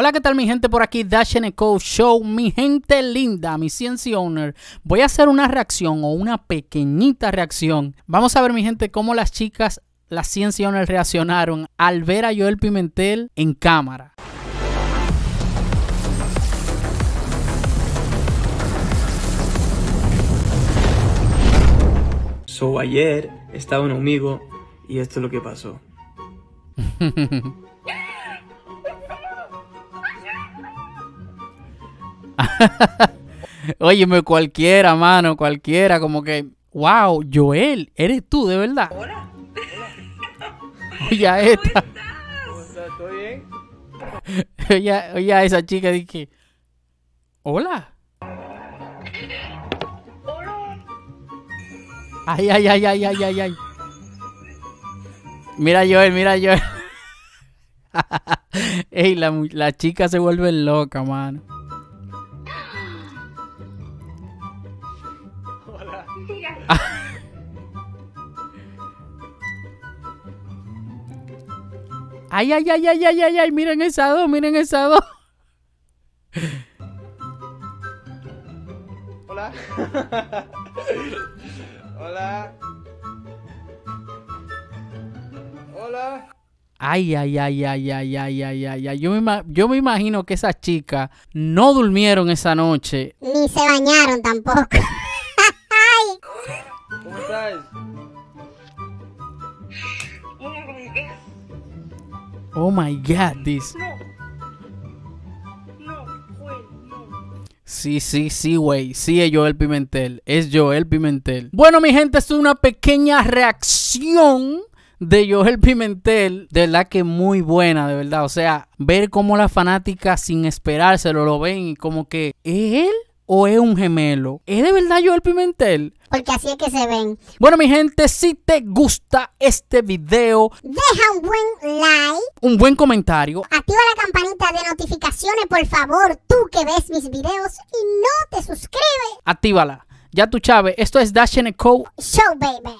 Hola, ¿qué tal mi gente por aquí? Dash Co Show, mi gente linda, mi CNC Owner. Voy a hacer una reacción o una pequeñita reacción. Vamos a ver mi gente cómo las chicas, las CNC Owners reaccionaron al ver a Joel Pimentel en cámara. So ayer estaba un amigo y esto es lo que pasó. Óyeme, cualquiera, mano, cualquiera, como que, wow, Joel, eres tú, de verdad. Hola. Oye, a esta. ¿Todo bien? Oye, oye, a esa chica dije, hola. Ay, ay, ay, ay, ay, ay, ay. Mira Joel, mira Joel. Ey, la, la chica se vuelve loca, mano. Ay, ay, ay, ay, ay, ay, ay, miren esa dos, miren esa dos. Hola. Hola. Hola. Ay, ay, ay, ay, ay, ay, ay, ay, ay. Yo me, yo me imagino que esas chicas no durmieron esa noche. Ni se bañaron tampoco. ¿Cómo estás? Oh my god, this. No, no. Sí, sí, sí, güey. Sí es Joel Pimentel. Es Joel Pimentel. Bueno, mi gente, esto es una pequeña reacción de Joel Pimentel. De verdad que muy buena, de verdad. O sea, ver cómo las fanáticas sin esperárselo lo ven y como que ¿es él o es un gemelo? ¿Es de verdad Joel Pimentel? Porque así es que se ven. Bueno, mi gente, si te gusta este video, deja un buen like, un buen comentario, activa la campanita de notificaciones, por favor, tú que ves mis videos y no te suscribes. Actívala. Ya tú, Chávez, esto es Dash Co. Show, baby.